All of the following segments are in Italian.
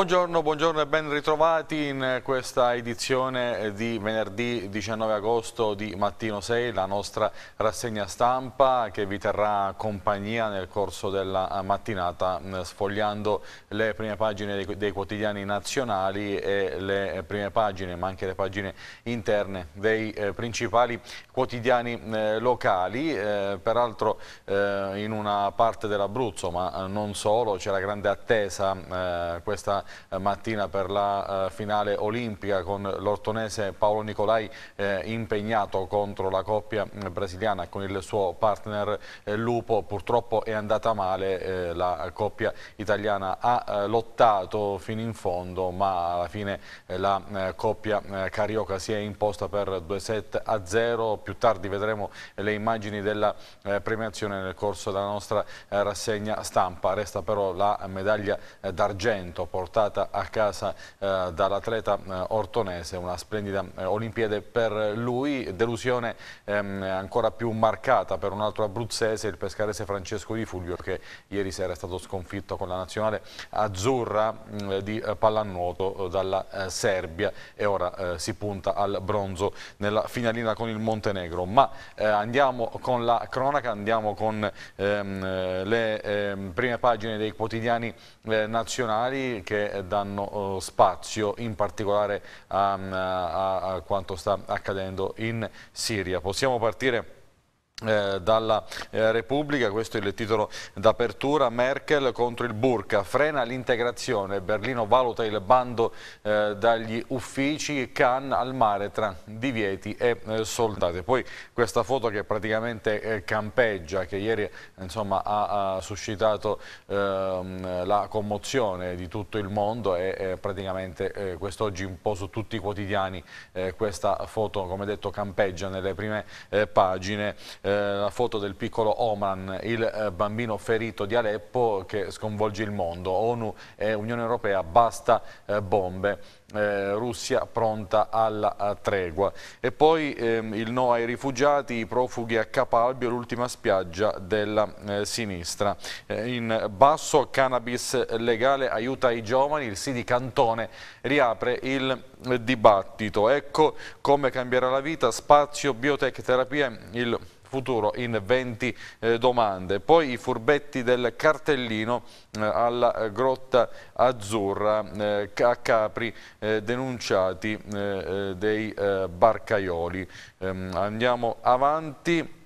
Buongiorno, buongiorno e ben ritrovati in questa edizione di venerdì 19 agosto di Mattino 6, la nostra rassegna stampa che vi terrà compagnia nel corso della mattinata sfogliando le prime pagine dei, quotidiani nazionali e le prime pagine ma anche le pagine interne dei eh, principali quotidiani locali, eh, peraltro eh, in una parte dell'Abruzzo ma non solo c'è la grande attesa questa mattina per la eh, finale olimpica con l'ortonese Paolo Nicolai eh, impegnato contro la coppia brasiliana con il suo partner Lupo. Purtroppo è andata male, la coppia italiana ha lottato fino in fondo ma alla fine la coppia carioca si è imposta per 2 set a 0. Più tardi vedremo le immagini della premiazione nel corso della nostra rassegna stampa. Resta però la medaglia d'argento portata portata a casa eh, dall'atleta eh, ortonese, una splendida eh, Olimpiade per lui, delusione ehm, ancora più marcata per un altro abruzzese, il pescarese Francesco Di Fulvio che ieri sera è stato sconfitto con la nazionale azzurra mh, di eh, pallanuoto eh, dalla eh, Serbia e ora si punta al bronzo nella finalina con il Montenegro. Ma andiamo con la cronaca, andiamo con ehm, le ehm, prime pagine dei quotidiani nazionali che danno eh, spazio in particolare a, a, a quanto sta accadendo in Siria. Possiamo partire eh, dalla eh, Repubblica, questo è il titolo d'apertura, Merkel contro il burka, frena l'integrazione, Berlino valuta il bando eh, dagli uffici, Cannes al mare tra divieti e soldati. Poi questa foto che praticamente campeggia, che ieri insomma, ha, ha, suscitato ehm, la commozione di tutto il mondo e praticamente quest'oggi un po' su tutti i quotidiani questa foto come detto campeggia nelle prime pagine la foto del piccolo Oman, il eh, bambino ferito di Aleppo che sconvolge il mondo. ONU e Unione Europea, basta eh, bombe. Eh, Russia pronta alla eh, tregua e poi ehm, il no ai rifugiati, i profughi a Capalbio, l'ultima spiaggia della eh, sinistra. Eh, in basso cannabis legale aiuta i giovani, il sì di Cantone riapre il dibattito. Ecco come cambierà la vita, spazio, biotech, terapia, il futuro in 20 eh, domande. Poi i furbetti del cartellino eh, alla Grotta Azzurra eh, a Capri eh, denunciati eh, eh, dei barcaioli. Ehm, andiamo avanti.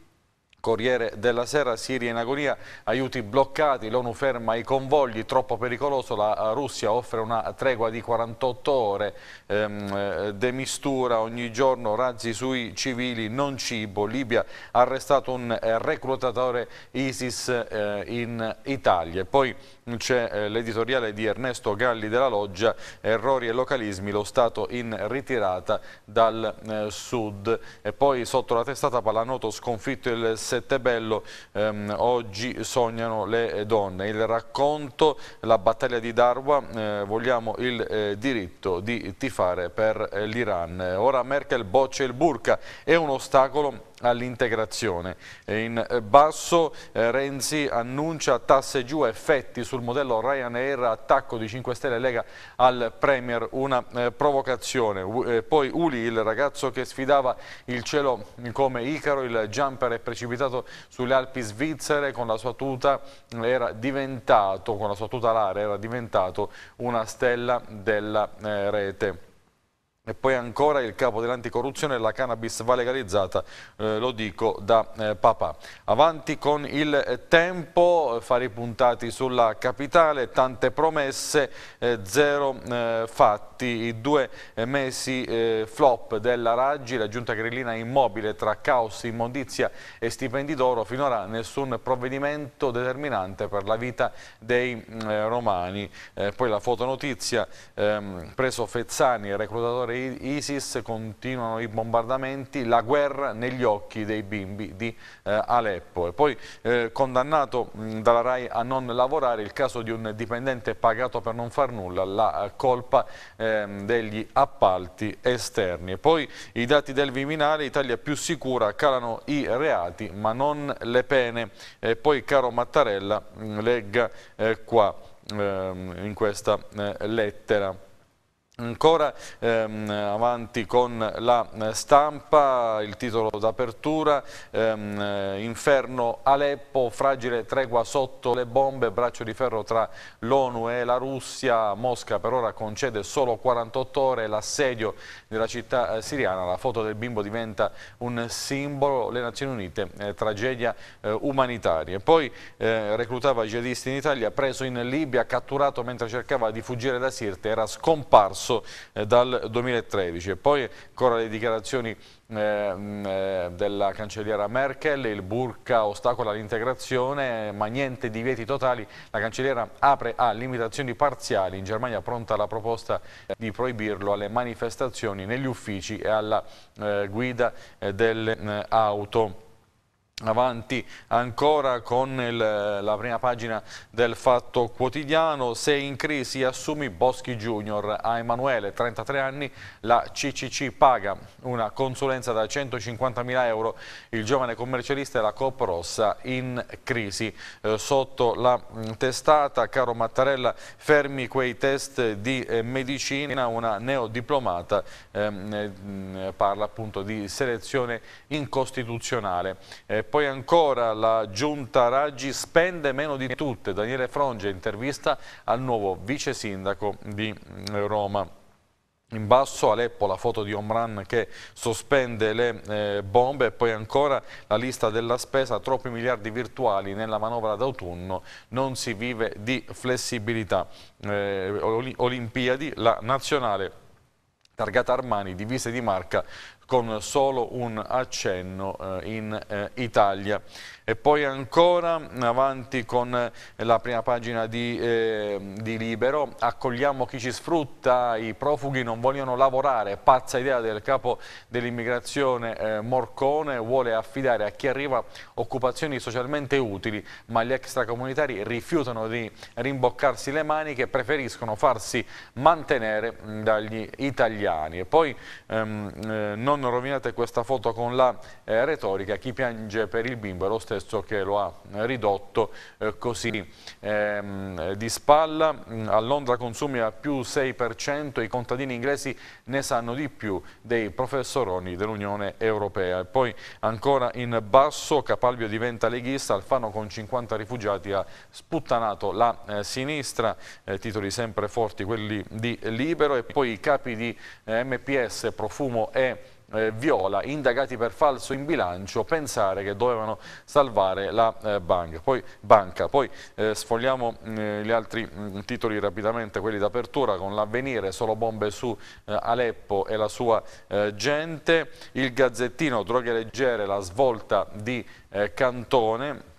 Corriere della Sera, Siria in agonia, aiuti bloccati, l'ONU ferma i convogli, troppo pericoloso, la Russia offre una tregua di 48 ore, ehm, eh, demistura ogni giorno, razzi sui civili, non cibo, Libia ha arrestato un eh, reclutatore ISIS eh, in Italia. Poi c'è eh, l'editoriale di Ernesto Galli della Loggia, errori e localismi, lo Stato in ritirata dal eh, sud. E poi sotto la testata Palanoto sconfitto il Settebello, ehm, oggi sognano le donne. Il racconto, la battaglia di Darwa, eh, vogliamo il eh, diritto di tifare per eh, l'Iran. Ora Merkel boccia il burka, è un ostacolo all'integrazione. In basso eh, Renzi annuncia tasse giù, effetti sul modello Ryanair, attacco di 5 Stelle Lega al Premier, una eh, provocazione. Eh, poi Uli, il ragazzo che sfidava il cielo come Icaro, il jumper è precipitato sulle Alpi svizzere con la sua tuta, era diventato, con la sua tuta alare, era diventato una stella della eh, rete. E poi ancora il capo dell'anticorruzione, la cannabis va legalizzata, eh, lo dico da eh, papà. Avanti con il tempo, fari puntati sulla capitale, tante promesse, eh, zero eh, fatti, i due mesi eh, flop della Raggi, la giunta grillina immobile tra caos, immondizia e stipendi d'oro, finora nessun provvedimento determinante per la vita dei eh, romani. poi la fotonotizia, ehm, preso Fezzani, reclutatore ISIS continuano i bombardamenti, la guerra negli occhi dei bimbi di eh, Aleppo. E poi eh, condannato mh, dalla RAI a non lavorare il caso di un dipendente pagato per non far nulla, la colpa eh, degli appalti esterni. E poi i dati del Viminale, Italia più sicura, calano i reati ma non le pene. E poi caro Mattarella, mh, legga eh, qua ehm, in questa eh, lettera. Ancora ehm, avanti con la eh, stampa, il titolo d'apertura, ehm, eh, inferno Aleppo, fragile tregua sotto le bombe, braccio di ferro tra l'ONU e la Russia, Mosca per ora concede solo 48 ore, l'assedio della città eh, siriana, la foto del bimbo diventa un simbolo, le Nazioni Unite, eh, tragedia eh, umanitaria. Poi eh, reclutava jihadisti in Italia, preso in Libia, catturato mentre cercava di fuggire da Sirte, era scomparso corso eh, dal 2013 e poi ancora le dichiarazioni eh, eh, della cancelliera Merkel, il burka ostacola l'integrazione ma niente divieti totali, la cancelliera apre a limitazioni parziali, in Germania pronta la proposta di proibirlo alle manifestazioni negli uffici e alla eh, guida eh, delle eh, auto. Avanti ancora con il, la prima pagina del Fatto Quotidiano, sei in crisi assumi Boschi Junior a Emanuele, 33 anni, la CCC paga una consulenza da 150.000 euro, il giovane commercialista e la Coop Rossa in crisi. Eh, sotto la mh, testata, caro Mattarella, fermi quei test di eh, medicina, una neodiplomata ehm, eh, parla appunto di selezione incostituzionale. Eh, poi ancora la giunta Raggi spende meno di tutte. Daniele Fronge intervista al nuovo vice sindaco di eh, Roma. In basso Aleppo la foto di Omran che sospende le eh, bombe e poi ancora la lista della spesa, troppi miliardi virtuali nella manovra d'autunno, non si vive di flessibilità. Eh, Olimpiadi, la nazionale targata Armani, divise di marca con solo un accenno eh, in eh, Italia. E poi ancora avanti con eh, la prima pagina di, eh, di, Libero, accogliamo chi ci sfrutta, i profughi non vogliono lavorare, pazza idea del capo dell'immigrazione eh, Morcone, vuole affidare a chi arriva occupazioni socialmente utili, ma gli extracomunitari rifiutano di rimboccarsi le maniche preferiscono farsi mantenere dagli italiani. E poi ehm, eh, non rovinate questa foto con la eh, retorica, chi piange per il bimbo è lo stesso stesso che lo ha ridotto eh, così ehm, di spalla. Mm, a Londra consumi a più 6%, i contadini inglesi ne sanno di più dei professoroni dell'Unione Europea. E poi ancora in basso Capalbio diventa leghista, Alfano con 50 rifugiati ha sputtanato la eh, sinistra, eh, titoli sempre forti quelli di Libero e poi i capi di eh, MPS, Profumo e eh, Viola, indagati per falso in bilancio, pensare che dovevano salvare la eh, banca. Poi, banca. Poi eh, sfogliamo eh, gli altri mh, mm, titoli rapidamente, quelli d'apertura, con l'avvenire, solo bombe su eh, Aleppo e la sua eh, gente, il Gazzettino, droghe leggere, la svolta di Cantone,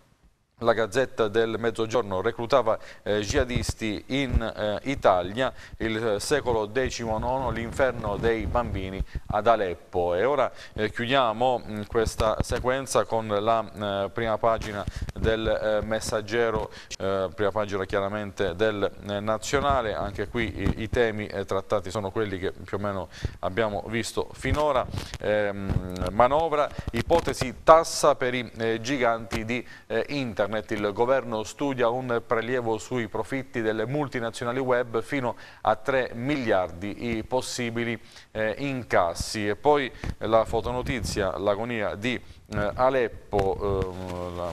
la Gazzetta del Mezzogiorno reclutava eh, jihadisti in eh, Italia, il secolo XIX, l'inferno dei bambini ad Aleppo. E ora eh, chiudiamo mh, mm, questa sequenza con la eh, prima pagina del eh, Messaggero, eh, prima pagina chiaramente del Nazionale, anche qui i, i temi trattati sono quelli che più o meno abbiamo visto finora. Ehm, manovra, ipotesi tassa per i giganti di Internet internet. Il governo studia un prelievo sui profitti delle multinazionali web fino a 3 miliardi i possibili eh, incassi. E poi la fotonotizia, l'agonia di eh, Aleppo, eh, la,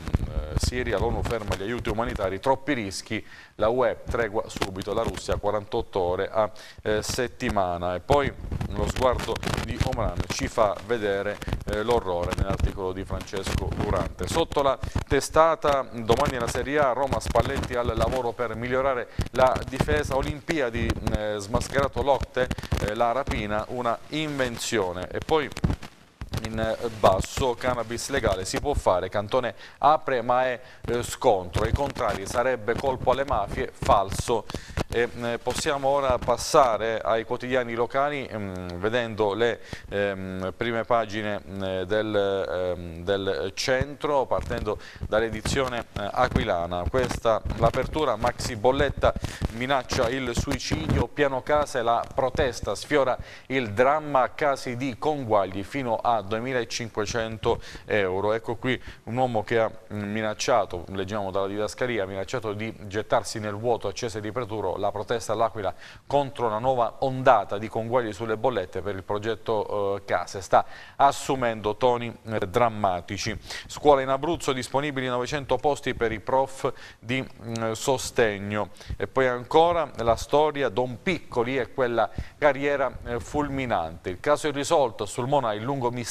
Siria, l'ONU ferma gli aiuti umanitari, troppi rischi, la UE tregua subito, la Russia 48 ore a eh, settimana. E poi lo sguardo di Omran ci fa vedere eh, l'orrore nell'articolo di Francesco Durante. Sotto la testata, domani la Serie A, Roma Spalletti al lavoro per migliorare la difesa, Olimpiadi, eh, smascherato Lotte, la rapina, una invenzione. E poi in eh, basso, cannabis legale si può fare, Cantone apre ma è eh, scontro, ai contrari sarebbe colpo alle mafie, falso E, eh, possiamo ora passare ai quotidiani locali mh, mm, vedendo le ehm, prime pagine eh, del, ehm, del, centro partendo dall'edizione eh, aquilana. Questa l'apertura Maxi Bolletta minaccia il suicidio, piano case la protesta sfiora il dramma casi di conguagli fino a 2500 euro. Ecco qui un uomo che ha minacciato, leggiamo dalla didascalia, ha minacciato di gettarsi nel vuoto a Cese di Preturo la protesta all'Aquila contro una nuova ondata di conguagli sulle bollette per il progetto eh, Case. Sta assumendo toni eh, drammatici. Scuola in Abruzzo disponibili 900 posti per i prof di mm, sostegno. E poi ancora la storia Don Piccoli e quella carriera eh, fulminante. Il caso irrisolto a Sulmona il lungo mistero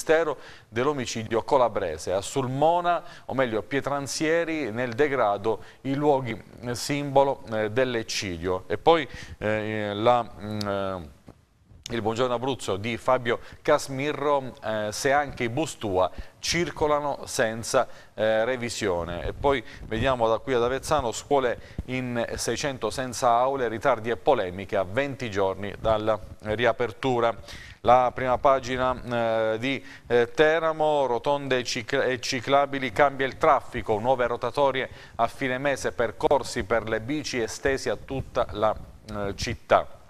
dell'omicidio colabrese. A Sulmona, o meglio Pietranzieri, nel degrado i luoghi eh, simbolo eh, dell'eccidio. E poi eh, la... Mh, mm, il Buongiorno Abruzzo di Fabio Casmirro, eh, se anche i bus tua circolano senza eh, revisione. E poi vediamo da qui ad Avezzano, scuole in 600 senza aule, ritardi e polemiche a 20 giorni dalla riapertura. La prima pagina eh, di eh, Teramo, rotonde e ciclabili, cambia il traffico, nuove rotatorie a fine mese, percorsi per le bici estesi a tutta la eh, città.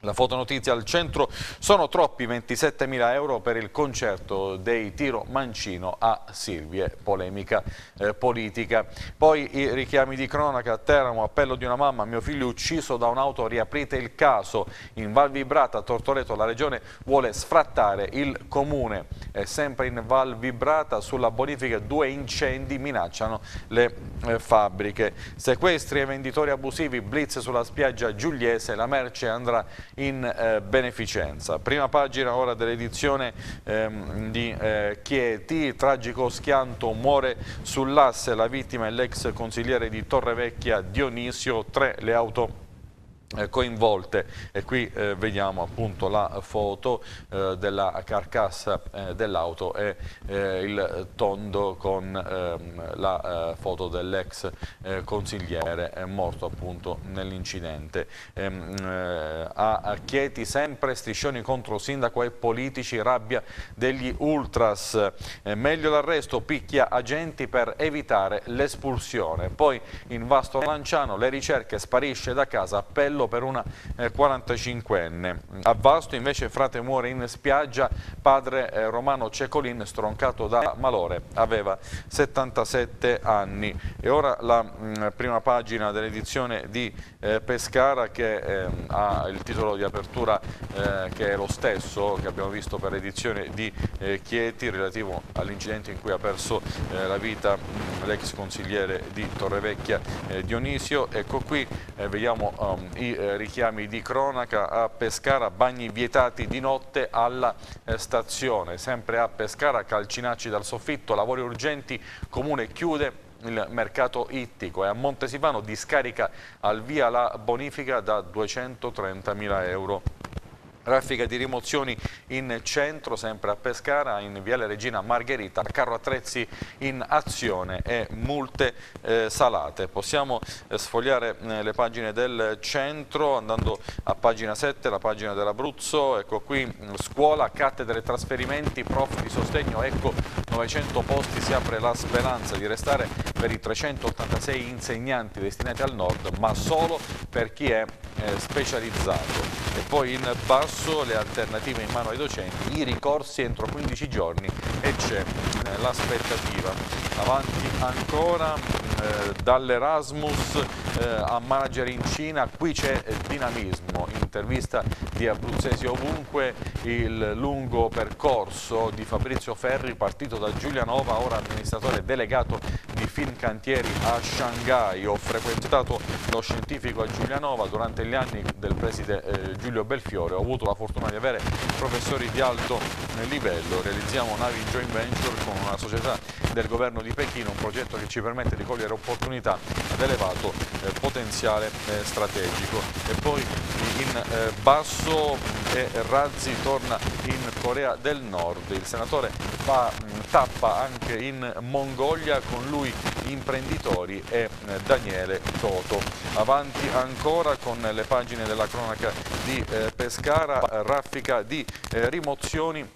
La fotonotizia al centro, sono troppi 27.000 euro per il concerto dei Tiro Mancino a Silvie, polemica eh, politica. Poi i richiami di cronaca a Teramo, appello di una mamma, mio figlio ucciso da un'auto, riaprite il caso. In Val Vibrata, a Tortoreto, la regione vuole sfrattare il comune. E sempre in Val Vibrata, sulla bonifica, due incendi minacciano le eh, fabbriche. Sequestri e venditori abusivi, blitz sulla spiaggia giuliese, la merce andrà in eh, beneficenza. Prima pagina ora dell'edizione ehm, di eh, Chieti, tragico schianto muore sull'asse, la vittima è l'ex consigliere di Torrevecchia Dionisio, tre le auto coinvolte e qui eh, vediamo appunto la foto eh, della carcassa eh, dell'auto e eh, il tondo con ehm, la eh, foto dell'ex consigliere morto appunto nell'incidente. Ehm, a Chieti sempre striscioni contro sindaco e politici, rabbia degli ultras, meglio l'arresto, picchia agenti per evitare l'espulsione. Poi in Vasto Lanciano le ricerche sparisce da casa, appello appello per una eh, 45enne. A Vasto invece frate muore in spiaggia, padre eh, Romano Cecolin stroncato da malore, aveva 77 anni. E ora la mh, mm, prima pagina dell'edizione di eh, Pescara che ehm, ha il titolo di apertura eh, che è lo stesso che abbiamo visto per l'edizione di eh, Chieti relativo all'incidente in cui ha perso eh, la vita mm, l'ex consigliere di Torrevecchia Dionisio. Ecco qui vediamo um, i eh, richiami di cronaca a Pescara, bagni vietati di notte alla eh, stazione, sempre a Pescara, calcinacci dal soffitto, lavori urgenti, comune chiude il mercato ittico e a Montesivano discarica al via la bonifica da 230.000 euro. Raffica di rimozioni in centro, sempre a Pescara, in Viale Regina Margherita, carro attrezzi in azione e multe eh, salate. Possiamo eh, sfogliare eh, le pagine del centro andando a pagina 7, la pagina dell'Abruzzo, ecco qui mm, scuola, cattedre, trasferimenti, prof di sostegno, ecco 900 posti si apre la speranza di restare per i 386 insegnanti destinati al nord, ma solo per chi è eh, specializzato. E poi in basso le alternative in mano ai docenti, i ricorsi entro 15 giorni e c'è eh, l'aspettativa. Avanti ancora eh, dall'Erasmus a manager in Cina, qui c'è dinamismo, intervista di Abruzzesi ovunque, il lungo percorso di Fabrizio Ferri partito da Giulianova, ora amministratore delegato di Fincantieri a Shanghai. Ho frequentato lo scientifico a Giulianova durante gli anni del preside eh, Giulio Belfiore, ho avuto la fortuna di avere professori di alto livello, realizziamo navi in joint venture con una società del governo di Pechino, un progetto che ci permette di cogliere opportunità ad elevato eh, potenziale eh, strategico. E poi in eh, basso e Razzi torna in Corea del Nord, il senatore fa mh, tappa anche in Mongolia, con lui imprenditori e eh, Daniele Toto. Avanti ancora con le pagine della cronaca di eh, Pescara, raffica di eh, rimozioni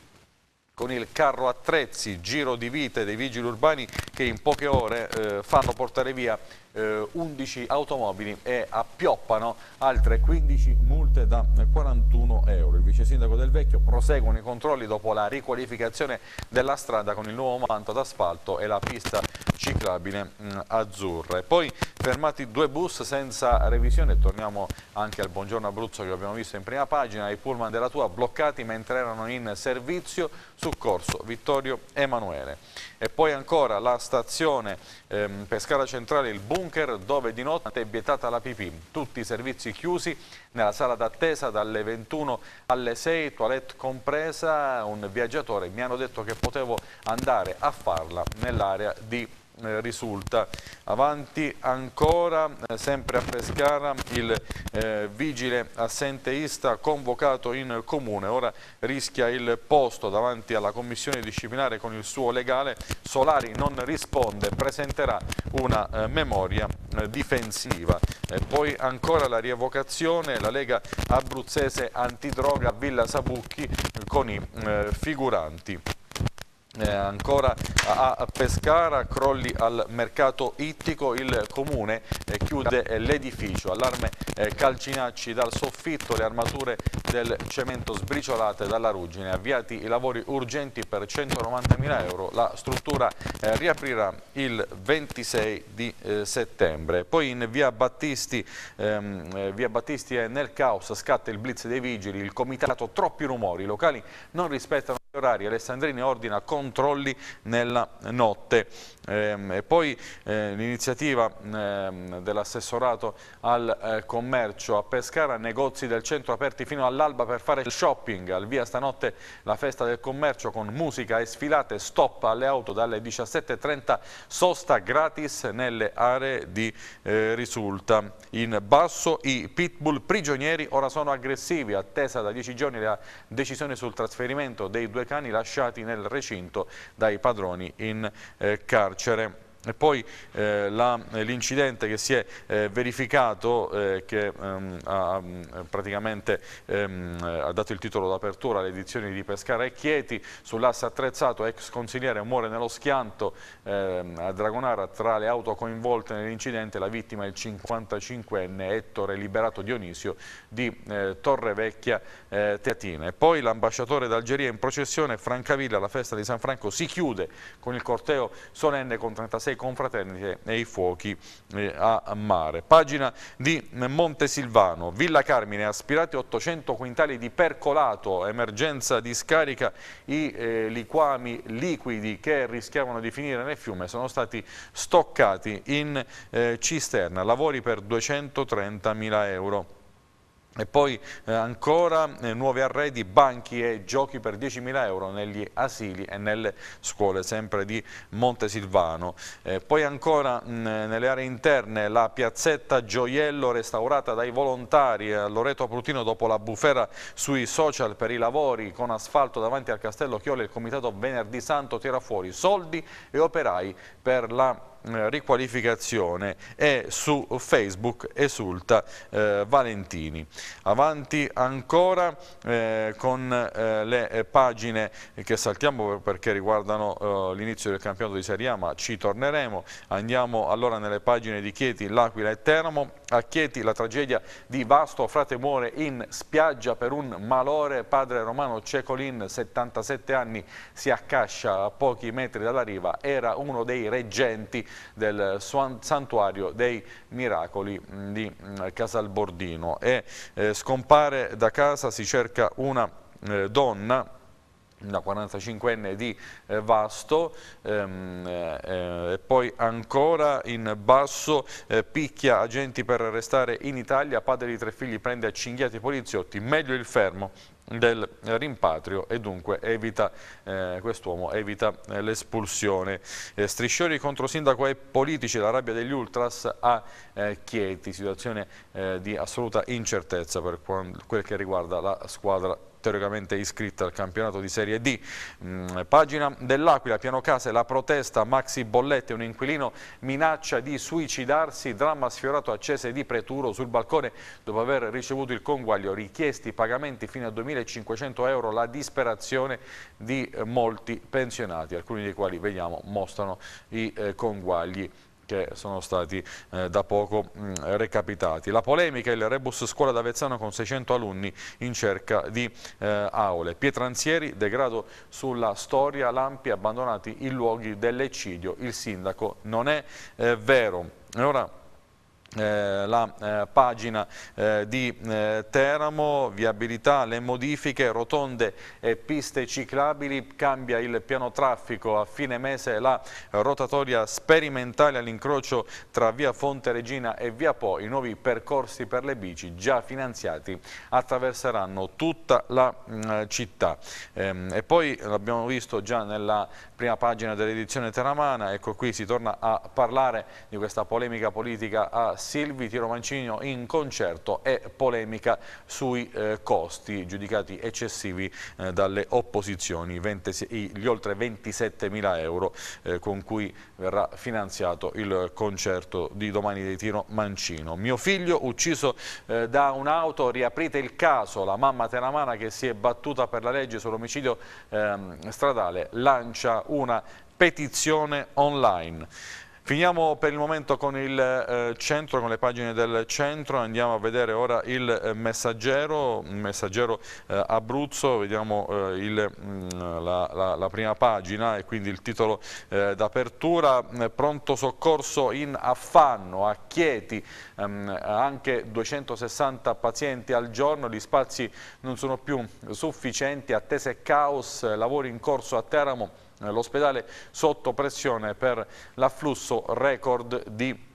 con il carro attrezzi, giro di vite dei vigili urbani che in poche ore eh, fanno portare via eh, 11 automobili e appioppano altre 15 multe da 41 euro. Il vice sindaco del Vecchio proseguono i controlli dopo la riqualificazione della strada con il nuovo manto d'asfalto e la pista ciclabile mh, mm, azzurra. E poi fermati due bus senza revisione, torniamo anche al Buongiorno Abruzzo che abbiamo visto in prima pagina, i pullman della Tua bloccati mentre erano in servizio su corso Vittorio Emanuele. E poi ancora la stazione ehm, Pescara Centrale, il bunker dove di notte è vietata la pipì, tutti i servizi chiusi nella sala d'attesa dalle 21 alle 6, toilette compresa, un viaggiatore mi hanno detto che potevo andare a farla nell'area di eh, risulta. Avanti ancora, eh, sempre a Pescara, il eh, vigile assenteista convocato in comune, ora rischia il posto davanti alla commissione disciplinare con il suo legale, Solari non risponde, presenterà una eh, memoria eh, difensiva. Poi ancora la rievocazione, la Lega Abruzzese Antidroga Villa Sabucchi con i eh, figuranti. Eh, ancora a Pescara, crolli al mercato ittico, il comune eh, chiude eh, l'edificio, allarme eh, calcinacci dal soffitto, le armature del cemento sbriciolate dalla ruggine, avviati i lavori urgenti per 190.000 euro, la struttura eh, riaprirà il 26 di eh, settembre. Poi in via Battisti, ehm, via Battisti è nel caos, scatta il blitz dei vigili, il comitato troppi rumori, i locali non rispettano orari. Alessandrini ordina controlli nella notte e poi eh, l'iniziativa ehm, dell'assessorato al eh, commercio a Pescara negozi del centro aperti fino all'alba per fare shopping al via stanotte la festa del commercio con musica e sfilate stop alle auto dalle 17.30 sosta gratis nelle aree di eh, risulta in basso i pitbull prigionieri ora sono aggressivi attesa da 10 giorni la decisione sul trasferimento dei due cani lasciati nel recinto dai padroni in eh, carcere. вечора. E poi eh, l'incidente che si è eh, verificato, eh, che ehm, ha, praticamente ehm, ha dato il titolo d'apertura alle edizioni di Pescara e Chieti, sull'asse attrezzato ex consigliere muore nello schianto ehm, a Dragonara tra le auto coinvolte nell'incidente, la vittima è il 55enne Ettore Liberato Dionisio di eh, Torrevecchia eh, Teatina. E poi l'ambasciatore d'Algeria in processione, Francavilla, la festa di San Franco si chiude con il corteo solenne con 36 sei confraternite e i fuochi eh, a mare. Pagina di Montesilvano, Villa Carmine, aspirati 800 quintali di percolato, emergenza di scarica, i eh, liquami liquidi che rischiavano di finire nel fiume sono stati stoccati in eh, cisterna, lavori per 230 mila euro. E poi eh, ancora eh, nuovi arredi, banchi e giochi per 10.000 euro negli asili e nelle scuole, sempre di Montesilvano. Eh, poi ancora mh, nelle aree interne la piazzetta Gioiello restaurata dai volontari a Loreto Prutino dopo la bufera sui social per i lavori con asfalto davanti al Castello Chiole il Comitato Venerdì Santo tira fuori soldi e operai per la eh, riqualificazione e su Facebook esulta eh, Valentini. Avanti ancora eh, con eh, le pagine che saltiamo perché riguardano eh, l'inizio del campionato di Serie A ma ci torneremo. Andiamo allora nelle pagine di Chieti, L'Aquila e Teramo. A Chieti la tragedia di Vasto, frate muore in spiaggia per un malore, padre romano Cecolin, 77 anni, si accascia a pochi metri dalla riva, era uno dei reggenti del santuario dei miracoli di mm, Casalbordino. E eh, scompare da casa, si cerca una eh, donna la 45enne di eh, Vasto ehm, eh, e poi ancora in basso eh, picchia agenti per restare in Italia, padre di tre figli prende a cinghiati i poliziotti, meglio il fermo del rimpatrio e dunque evita, eh, quest'uomo evita eh, l'espulsione. Eh, striscioni contro sindaco e politici, la rabbia degli ultras a eh, Chieti, situazione eh, di assoluta incertezza per quel che riguarda la squadra teoricamente iscritta al campionato di Serie D. Mm, pagina dell'Aquila, piano case, la protesta, Maxi Bollette, un inquilino minaccia di suicidarsi, dramma sfiorato a Cese di Preturo sul balcone dopo aver ricevuto il conguaglio, richiesti pagamenti fino a 2.500 euro, la disperazione di molti pensionati, alcuni dei quali vediamo mostrano i eh, conguagli che sono stati eh, da poco mh, recapitati. La polemica, il rebus scuola d'Avezzano con 600 alunni in cerca di eh, aule. Pietranzieri, degrado sulla storia, lampi abbandonati i luoghi dell'eccidio. Il sindaco non è eh, vero. Allora, eh, la eh, pagina eh, di eh, Teramo, viabilità, le modifiche, rotonde e piste ciclabili, cambia il piano traffico. A fine mese la rotatoria sperimentale all'incrocio tra via Fonte Regina e via Po, i nuovi percorsi per le bici già finanziati attraverseranno tutta la mh, mm, città. Ehm, e poi l'abbiamo visto già nella prima pagina dell'edizione teramana, ecco qui si torna a parlare di questa polemica politica a Silvi Tiro Mancino in concerto e polemica sui eh, costi giudicati eccessivi eh, dalle opposizioni, 20, gli oltre 27 mila euro eh, con cui verrà finanziato il concerto di domani di Tiro Mancino. Mio figlio ucciso eh, da un'auto, riaprite il caso, la mamma teramana che si è battuta per la legge sull'omicidio ehm, stradale lancia una petizione online. Finiamo per il momento con il eh, centro, con le pagine del centro, andiamo a vedere ora il eh, messaggero, messaggero eh, Abruzzo, vediamo eh, il, mm, la, la, la, prima pagina e quindi il titolo eh, d'apertura, eh, pronto soccorso in affanno a Chieti, ehm, anche 260 pazienti al giorno, gli spazi non sono più sufficienti, attese caos, lavori in corso a Teramo, l'ospedale sotto pressione per l'afflusso record di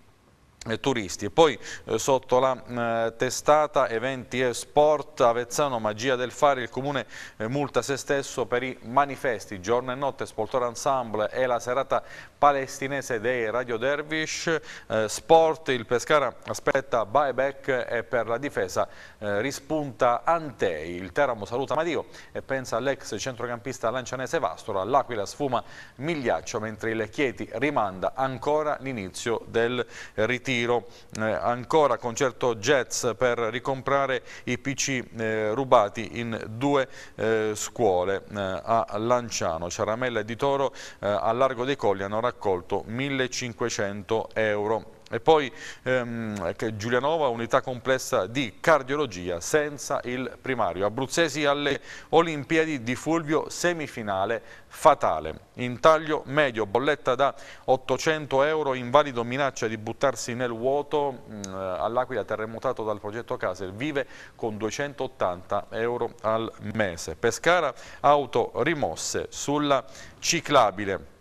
turisti. E poi eh, sotto la eh, testata eventi e sport, Avezzano, magia del fare, il comune eh, multa se stesso per i manifesti, giorno e notte, Spoltore Ensemble e la serata palestinese dei Radio Dervish, eh, sport, il Pescara aspetta buyback e per la difesa eh, rispunta Antei, il Teramo saluta Madio e pensa all'ex centrocampista lancianese Vastora, l'Aquila sfuma Migliaccio mentre il Chieti rimanda ancora l'inizio del ritiro ritiro, eh, ancora concerto jazz per ricomprare i PC eh, rubati in due eh, scuole eh, a Lanciano. Ciaramella e Di Toro eh, a Largo dei Colli hanno raccolto 1500 euro. E poi ehm, Giulianova, unità complessa di cardiologia senza il primario. Abruzzesi alle Olimpiadi di Fulvio, semifinale fatale. In taglio medio, bolletta da 800 euro, invalido minaccia di buttarsi nel vuoto, mm, all'Aquila terremotato dal progetto Casel, vive con 280 euro al mese. Pescara, auto rimosse sulla ciclabile.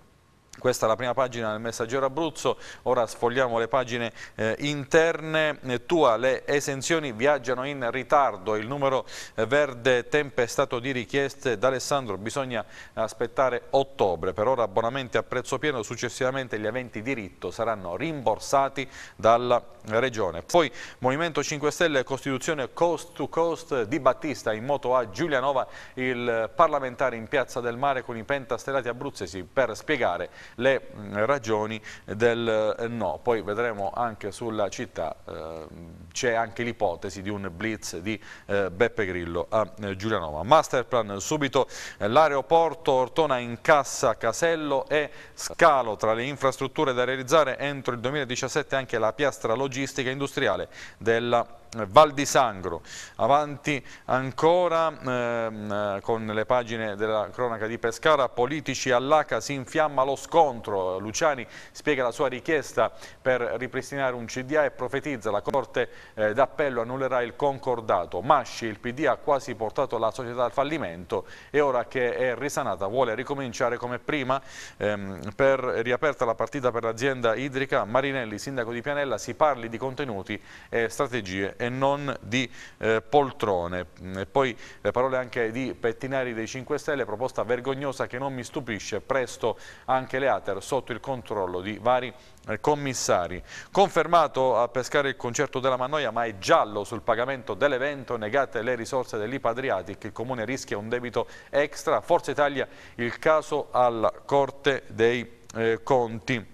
Questa è la prima pagina del Messaggero Abruzzo, ora sfogliamo le pagine eh, interne. Eh, tua, le esenzioni viaggiano in ritardo, il numero eh, verde tempestato di richieste da Alessandro, bisogna aspettare ottobre. Per ora abbonamenti a prezzo pieno, successivamente gli aventi diritto saranno rimborsati dalla Regione. Poi Movimento 5 Stelle, Costituzione Coast to Coast di Battista in moto a Giulianova, il parlamentare in Piazza del Mare con i pentastellati abruzzesi per spiegare le mm, ragioni del eh, no. Poi vedremo anche sulla città, eh, c'è anche l'ipotesi di un blitz di eh, Beppe Grillo a Giulianova. Masterplan subito, l'aeroporto Ortona incassa Casello e Scalo tra le infrastrutture da realizzare entro il 2017 anche la piastra logistica industriale della Val di Sangro, avanti ancora ehm, con le pagine della cronaca di Pescara, politici all'ACA si infiamma lo scontro, Luciani spiega la sua richiesta per ripristinare un CDA e profetizza la Corte eh, d'appello annullerà il concordato. Masci, il PD ha quasi portato la società al fallimento e ora che è risanata vuole ricominciare come prima. Ehm, per riaperta la partita per l'azienda idrica, Marinelli, sindaco di Pianella, si parli di contenuti e strategie e non di eh, poltrone. E poi le parole anche di Pettinari dei 5 Stelle, proposta vergognosa che non mi stupisce, presto anche le Ater sotto il controllo di vari eh, commissari. Confermato a pescare il concerto della Mannoia ma è giallo sul pagamento dell'evento, negate le risorse dell'IPA Adriatic, il Comune rischia un debito extra, Forza Italia il caso alla Corte dei eh, Conti.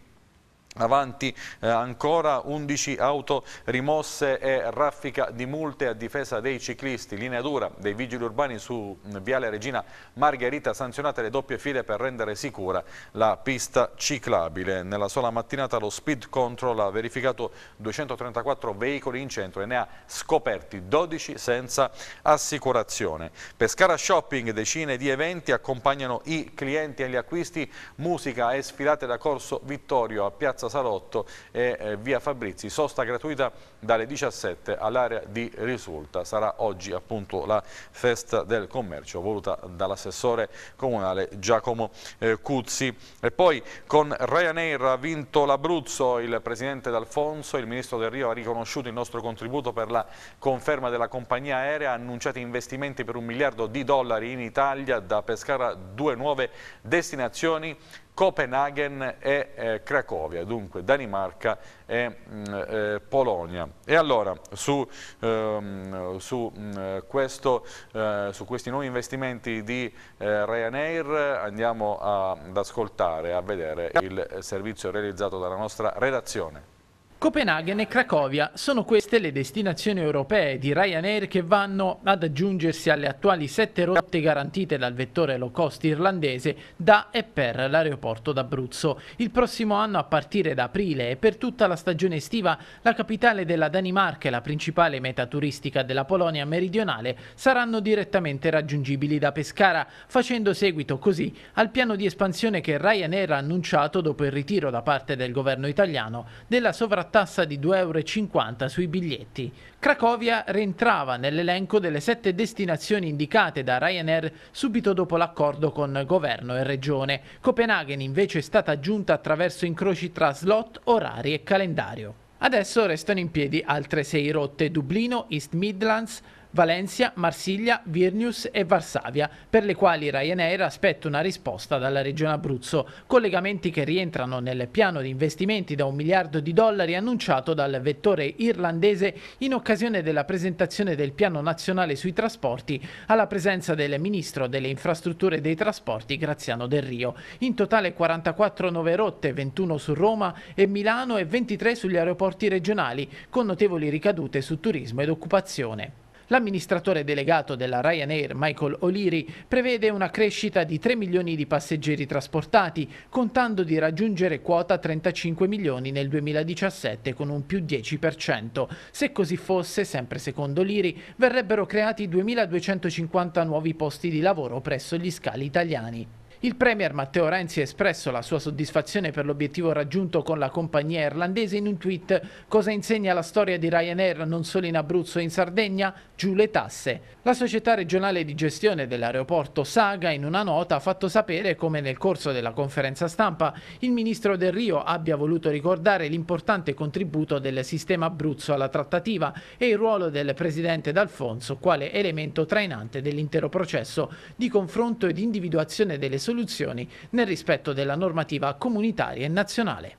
Avanti eh, ancora 11 auto rimosse e raffica di multe a difesa dei ciclisti, linea dura dei vigili urbani su mm, Viale Regina Margherita, sanzionate le doppie file per rendere sicura la pista ciclabile. Nella sola mattinata lo Speed Control ha verificato 234 veicoli in centro e ne ha scoperti 12 senza assicurazione. Pescara Shopping, decine di eventi accompagnano i clienti agli acquisti, musica e sfilate da Corso Vittorio a Piazza Salotto e eh, via Fabrizi, sosta gratuita dalle 17 all'area di Risulta. Sarà oggi appunto la festa del commercio voluta dall'assessore comunale Giacomo eh, Cuzzi. E poi con Ryanair ha vinto l'Abruzzo, il presidente D'Alfonso, il ministro Del Rio ha riconosciuto il nostro contributo per la conferma della compagnia aerea, ha annunciato investimenti per un miliardo di dollari in Italia da Pescara due nuove destinazioni Copenaghen e eh, Cracovia, dunque Danimarca e mh, mm, eh, Polonia. E allora su, ehm, su, mh, mm, questo, eh, su, questi nuovi investimenti di eh, Ryanair andiamo a, ad ascoltare, a vedere il servizio realizzato dalla nostra redazione. Copenaghen e Cracovia sono queste le destinazioni europee di Ryanair che vanno ad aggiungersi alle attuali sette rotte garantite dal vettore low cost irlandese da e per l'aeroporto d'Abruzzo. Il prossimo anno, a partire da aprile e per tutta la stagione estiva, la capitale della Danimarca e la principale meta turistica della Polonia meridionale saranno direttamente raggiungibili da Pescara, facendo seguito così al piano di espansione che Ryanair ha annunciato dopo il ritiro da parte del governo italiano della sovrattassa tassa di 2,50 euro sui biglietti. Cracovia rientrava nell'elenco delle sette destinazioni indicate da Ryanair subito dopo l'accordo con governo e regione. Copenaghen invece è stata aggiunta attraverso incroci tra slot, orari e calendario. Adesso restano in piedi altre sei rotte Dublino, East Midlands, Valencia, Marsiglia, Vilnius e Varsavia, per le quali Ryanair aspetta una risposta dalla regione Abruzzo, collegamenti che rientrano nel piano di investimenti da un miliardo di dollari annunciato dal vettore irlandese in occasione della presentazione del piano nazionale sui trasporti alla presenza del ministro delle infrastrutture e dei trasporti Graziano Del Rio. In totale 44 nuove rotte, 21 su Roma e Milano e 23 sugli aeroporti regionali, con notevoli ricadute su turismo ed occupazione. L'amministratore delegato della Ryanair, Michael O'Leary, prevede una crescita di 3 milioni di passeggeri trasportati, contando di raggiungere quota 35 milioni nel 2017 con un più 10%. Se così fosse, sempre secondo O'Leary, verrebbero creati 2.250 nuovi posti di lavoro presso gli scali italiani. Il Premier Matteo Renzi ha espresso la sua soddisfazione per l'obiettivo raggiunto con la compagnia irlandese in un tweet. Cosa insegna la storia di Ryanair non solo in Abruzzo e in Sardegna? Giù le tasse. La società regionale di gestione dell'aeroporto Saga in una nota ha fatto sapere come nel corso della conferenza stampa il ministro Del Rio abbia voluto ricordare l'importante contributo del sistema Abruzzo alla trattativa e il ruolo del presidente D'Alfonso quale elemento trainante dell'intero processo di confronto ed individuazione delle soluzioni soluzioni nel rispetto della normativa comunitaria e nazionale.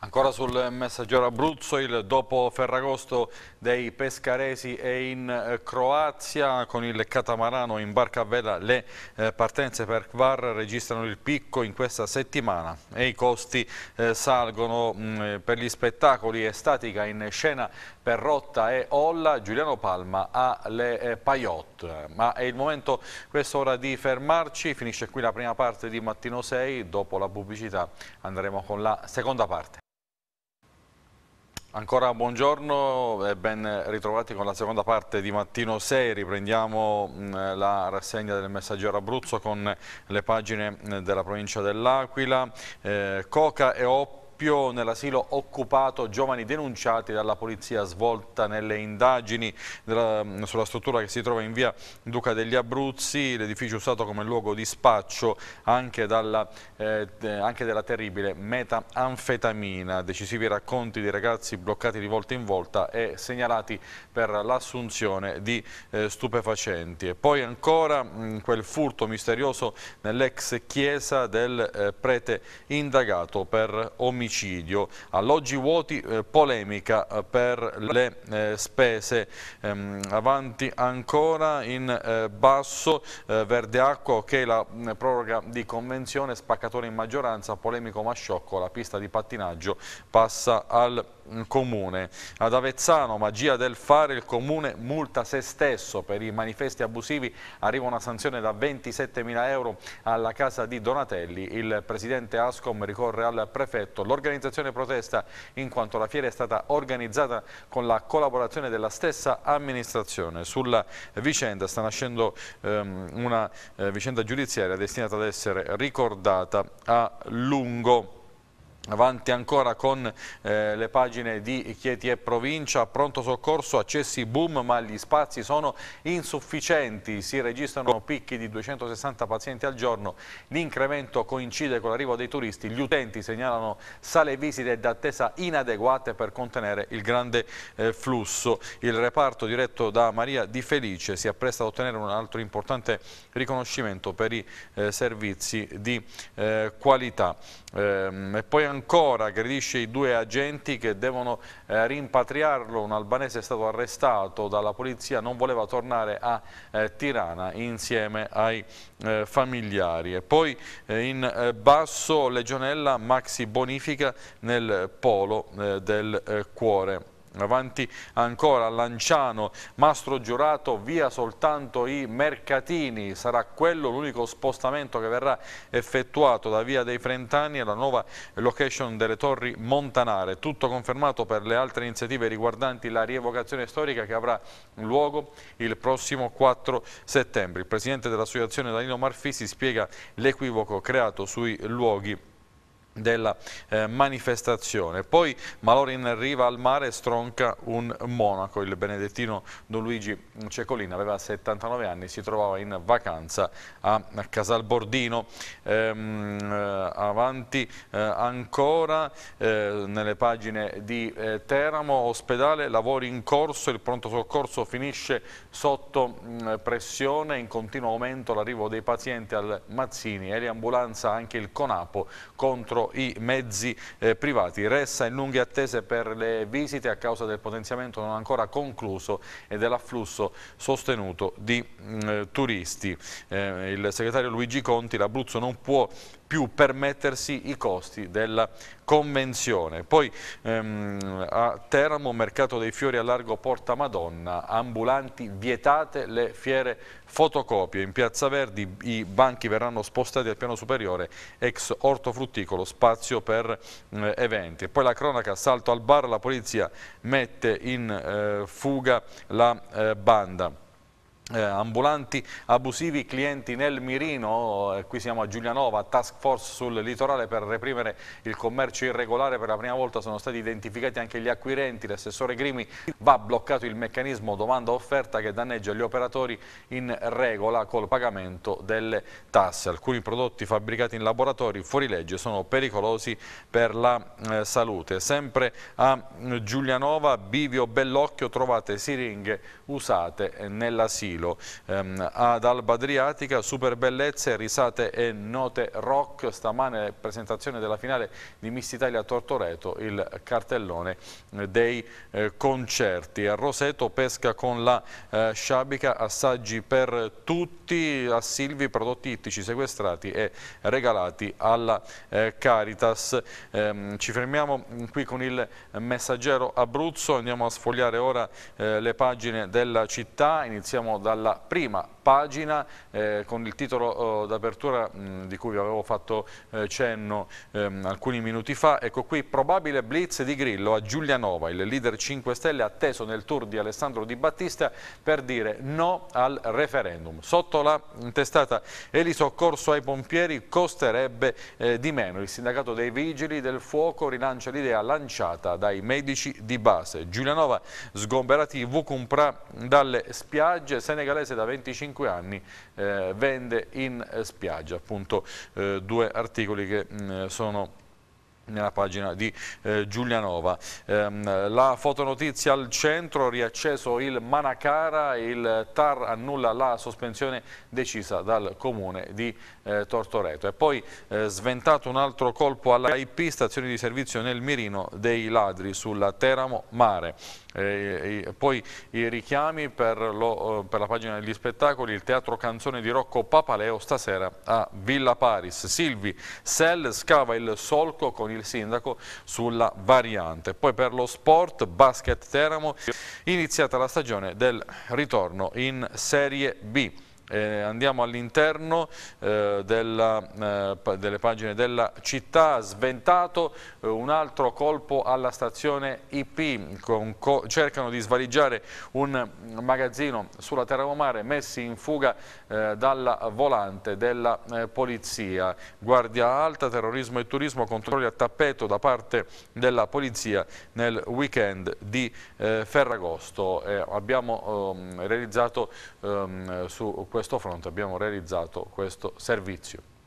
Ancora sul messaggero Abruzzo, il dopo Ferragosto dei pescaresi è in eh, Croazia con il catamarano in barca a vela. Le eh, partenze per Kvar registrano il picco in questa settimana e i costi eh, salgono mm, per gli spettacoli estatica in scena per Rotta e Olla. Giuliano Palma ha le Paiot. Ma è il momento quest'ora di fermarci. Finisce qui la prima parte di Mattino 6. Dopo la pubblicità andremo con la seconda parte. Ancora buongiorno e ben ritrovati con la seconda parte di Mattino 6, riprendiamo la rassegna del Messaggero Abruzzo con le pagine della provincia dell'Aquila, eh, Coca e Oppo doppio nell'asilo occupato, giovani denunciati dalla polizia svolta nelle indagini della, sulla struttura che si trova in via Duca degli Abruzzi, l'edificio usato come luogo di spaccio anche, dalla, eh, anche della terribile metanfetamina, decisivi racconti di ragazzi bloccati di volta in volta e segnalati per l'assunzione di eh, stupefacenti. E poi ancora mh, quel furto misterioso nell'ex chiesa del eh, prete indagato per omicidio. Alloggi vuoti, eh, polemica eh, per le eh, spese. Ehm, avanti ancora in eh, basso, eh, verde acqua, che la proroga di convenzione, spaccatore in maggioranza, polemico ma sciocco, la pista di pattinaggio passa al comune. Ad Avezzano, magia del fare, il comune multa se stesso per i manifesti abusivi, arriva una sanzione da 27 mila euro alla casa di Donatelli, il presidente Ascom ricorre al prefetto, l'organizzazione protesta in quanto la fiera è stata organizzata con la collaborazione della stessa amministrazione. Sulla vicenda sta nascendo ehm, una eh, vicenda giudiziaria destinata ad essere ricordata a lungo. Avanti ancora con eh, le pagine di Chieti e provincia, pronto soccorso, accessi boom ma gli spazi sono insufficienti, si registrano picchi di 260 pazienti al giorno, l'incremento coincide con l'arrivo dei turisti, gli utenti segnalano sale visite ed attesa inadeguate per contenere il grande eh, flusso. Il reparto diretto da Maria Di Felice si appresta ad ottenere un altro importante riconoscimento per i eh, servizi di eh, qualità. Ehm, e poi ancora aggredisce i due agenti che devono eh, rimpatriarlo, un albanese è stato arrestato dalla polizia, non voleva tornare a eh, Tirana insieme ai eh, familiari. E poi eh, in eh, basso Legionella Maxi bonifica nel polo eh, del cuore. Avanti ancora Lanciano, Mastro Giurato, via soltanto i mercatini, sarà quello l'unico spostamento che verrà effettuato da via dei Frentani alla nuova location delle Torri Montanare. Tutto confermato per le altre iniziative riguardanti la rievocazione storica che avrà luogo il prossimo 4 settembre. Il Presidente dell'Associazione Danilo Marfisi spiega l'equivoco creato sui luoghi della eh, manifestazione. Poi Malorin riva al mare stronca un monaco, il benedettino Don Luigi Cecolina aveva 79 anni, si trovava in vacanza a Casalbordino. Ehm, eh, avanti eh, ancora eh, nelle pagine di eh, Teramo, ospedale, lavori in corso, il pronto soccorso finisce sotto mh, pressione, in continuo aumento l'arrivo dei pazienti al Mazzini e le ambulanza anche il Conapo contro i mezzi eh, privati. Resta in lunghe attese per le visite a causa del potenziamento non ancora concluso e dell'afflusso sostenuto di mh, mm, turisti. Eh, il segretario Luigi Conti, l'Abruzzo non può più permettersi i costi della convenzione. Poi ehm, a Teramo, mercato dei fiori a largo Porta Madonna, ambulanti vietate le fiere fotocopie. In Piazza Verdi i banchi verranno spostati al piano superiore, ex ortofrutticolo, spazio per eh, eventi. E poi la cronaca, salto al bar, la polizia mette in eh, fuga la eh, banda. Eh, ambulanti abusivi clienti nel mirino, eh, qui siamo a Giulianova, task force sul litorale per reprimere il commercio irregolare, per la prima volta sono stati identificati anche gli acquirenti, l'assessore Grimi va bloccato il meccanismo domanda-offerta che danneggia gli operatori in regola col pagamento delle tasse. Alcuni prodotti fabbricati in laboratori fuori legge sono pericolosi per la eh, salute. Sempre a Giulianova, Bivio Bellocchio, trovate siringhe usate nell'asilo. Ehm, ad Alba Adriatica, super bellezze, risate e note rock, stamane presentazione della finale di Miss Italia Tortoreto, il cartellone dei eh, concerti. A Roseto pesca con la eh, sciabica, assaggi per tutti, a Silvi prodotti ittici sequestrati e regalati alla eh, Caritas. Ehm, ci fermiamo qui con il messaggero Abruzzo, andiamo a sfogliare ora eh, le pagine della città, iniziamo da dalla prima pagina eh, con il titolo oh, d'apertura di cui vi avevo fatto eh, cenno ehm, alcuni minuti fa. Ecco qui, probabile blitz di Grillo a Giulianova, il leader 5 Stelle atteso nel tour di Alessandro Di Battista per dire no al referendum. Sotto la testata e il soccorso ai pompieri costerebbe eh, di meno. Il sindacato dei vigili del fuoco rilancia l'idea lanciata dai medici di base. Giulianova sgomberati Vucumpra dalle spiagge, senegalese da 25 anni eh, vende in spiaggia. Appunto eh, due articoli che mh, sono nella pagina di eh, Giulianova. Eh, la fotonotizia al centro, riacceso il Manacara, il TAR annulla la sospensione decisa dal comune di eh, Tortoreto. E poi eh, sventato un altro colpo all'IP, stazione di servizio nel mirino dei ladri sulla Teramo Mare. Eh, poi i richiami per, lo, per, la pagina degli spettacoli, il teatro canzone di Rocco Papaleo stasera a Villa Paris. Silvi Sell scava il solco con il sindaco sulla variante. Poi per lo sport, basket Teramo, iniziata la stagione del ritorno in Serie B. Eh, andiamo all'interno eh, eh, delle pagine della città, sventato eh, un altro colpo alla stazione IP, con, co cercano di svaligiare un magazzino sulla Terramare messi in fuga eh, dalla volante della eh, polizia. Guardia alta, terrorismo e turismo, controlli a tappeto da parte della polizia nel weekend di Ferragosto. abbiamo ehm, realizzato ehm, su questo questo fronte abbiamo realizzato questo servizio.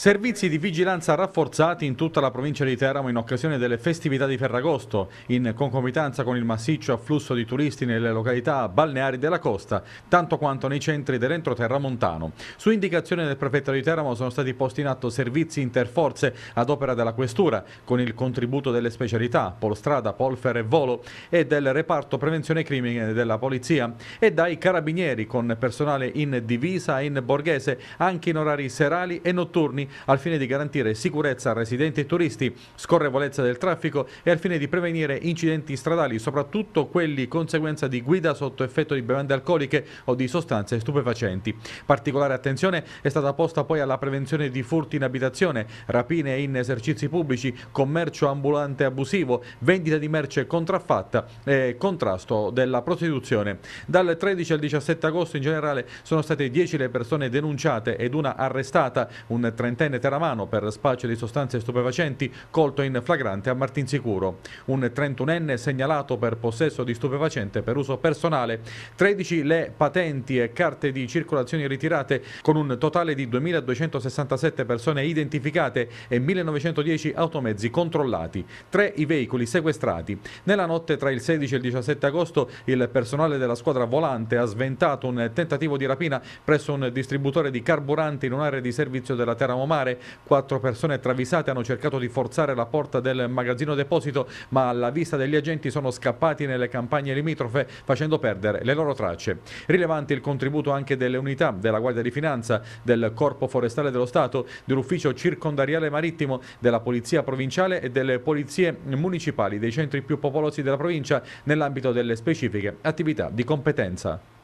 Servizi di vigilanza rafforzati in tutta la provincia di Teramo in occasione delle festività di Ferragosto, in concomitanza con il massiccio afflusso di turisti nelle località balneari della costa, tanto quanto nei centri dell'entroterra montano. Su indicazione del prefetto di Teramo sono stati posti in atto servizi interforze ad opera della questura, con il contributo delle specialità, Polstrada, Polfer e Volo, e del reparto prevenzione crimine della polizia, e dai carabinieri con personale in divisa e in borghese, anche in orari serali e notturni al fine di garantire sicurezza a residenti e turisti, scorrevolezza del traffico e al fine di prevenire incidenti stradali, soprattutto quelli conseguenza di guida sotto effetto di bevande alcoliche o di sostanze stupefacenti. Particolare attenzione è stata posta poi alla prevenzione di furti in abitazione, rapine in esercizi pubblici, commercio ambulante abusivo, vendita di merce contraffatta e contrasto della prostituzione. Dal 13 al 17 agosto in generale sono state 10 le persone denunciate ed una arrestata, un 30 quarantenne teramano per spaccio di sostanze stupefacenti colto in flagrante a Martinsicuro. Un 31enne segnalato per possesso di stupefacente per uso personale. 13 le patenti e carte di circolazione ritirate con un totale di 2.267 persone identificate e 1.910 automezzi controllati. 3 i veicoli sequestrati. Nella notte tra il 16 e il 17 agosto il personale della squadra volante ha sventato un tentativo di rapina presso un distributore di carburanti in un'area di servizio della Terra Teramo Mare. Quattro persone travisate hanno cercato di forzare la porta del magazzino deposito, ma alla vista degli agenti sono scappati nelle campagne limitrofe facendo perdere le loro tracce. Rilevante il contributo anche delle unità della Guardia di Finanza, del Corpo Forestale dello Stato, dell'Ufficio Circondariale Marittimo, della Polizia Provinciale e delle Polizie Municipali dei centri più popolosi della provincia nell'ambito delle specifiche attività di competenza.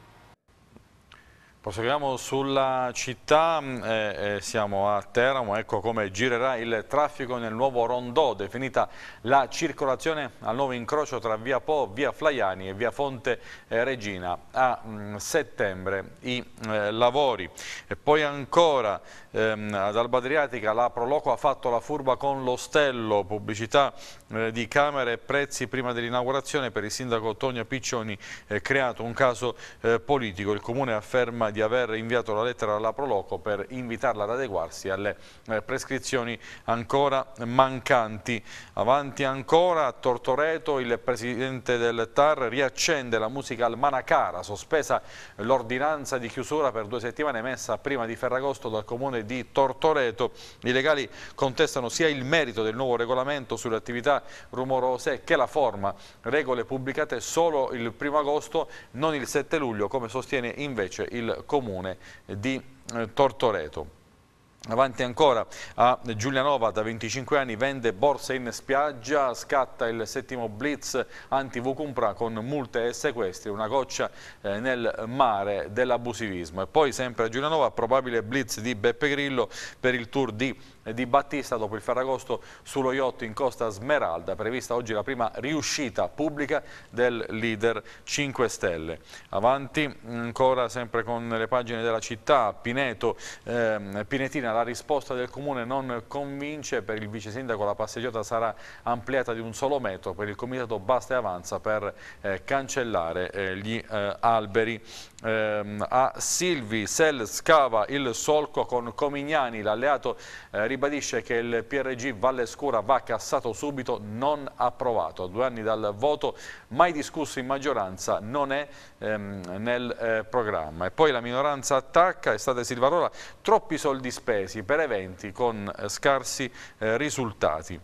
Proseguiamo sulla città, eh, eh, siamo a Teramo, ecco come girerà il traffico nel nuovo rondò, definita la circolazione al nuovo incrocio tra via Po, via Flaiani e via Fonte eh, Regina a mh, mm, settembre i eh, lavori. E poi ancora ehm, ad Alba Adriatica la Proloco ha fatto la furba con l'ostello, pubblicità eh, di camere e prezzi prima dell'inaugurazione per il sindaco Tonio Piccioni, eh, creato un caso politico. Il comune afferma di di aver inviato la lettera alla Proloco per invitarla ad adeguarsi alle eh, prescrizioni ancora mancanti. Avanti ancora a Tortoreto il presidente del TAR riaccende la musica al Manacara, sospesa l'ordinanza di chiusura per due settimane messa prima di Ferragosto dal comune di Tortoreto. I legali contestano sia il merito del nuovo regolamento sulle attività rumorose che la forma, regole pubblicate solo il primo agosto, non il 7 luglio come sostiene invece il comune di eh, Tortoreto. Avanti ancora a Giulianova da 25 anni vende borse in spiaggia, scatta il settimo blitz anti-Vucumpra con multe e sequestri, una goccia eh, nel mare dell'abusivismo. E poi sempre a Giulianova probabile blitz di Beppe Grillo per il tour di di Battista dopo il Ferragosto sullo yacht in Costa Smeralda, prevista oggi la prima riuscita pubblica del leader 5 Stelle. Avanti ancora sempre con le pagine della città, Pineto, eh, Pinetina, la risposta del comune non convince, per il vice sindaco la passeggiata sarà ampliata di un solo metro, per il comitato basta e avanza per eh, cancellare eh, gli eh, alberi. Ehm, a Silvi, Sel scava il solco con Comignani, l'alleato eh, ribadisce che il PRG Valle Scura va cassato subito, non approvato. Due anni dal voto, mai discusso in maggioranza, non è ehm, nel eh, programma. E poi la minoranza attacca, estate Silvarola, troppi soldi spesi per eventi con eh, scarsi eh, risultati.